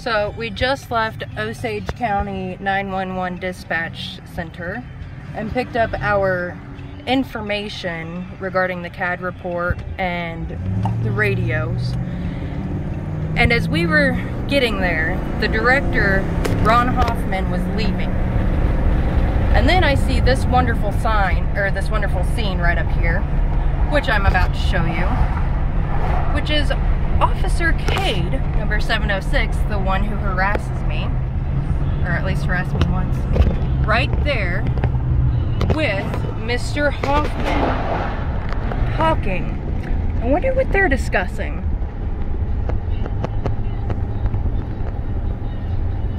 So we just left Osage County 911 Dispatch Center and picked up our information regarding the CAD report and the radios. And as we were getting there, the director, Ron Hoffman, was leaving. And then I see this wonderful sign, or this wonderful scene right up here, which I'm about to show you, which is Officer Cade, number 706, the one who harasses me, or at least harassed me once, right there with Mr. Hoffman talking. I wonder what they're discussing.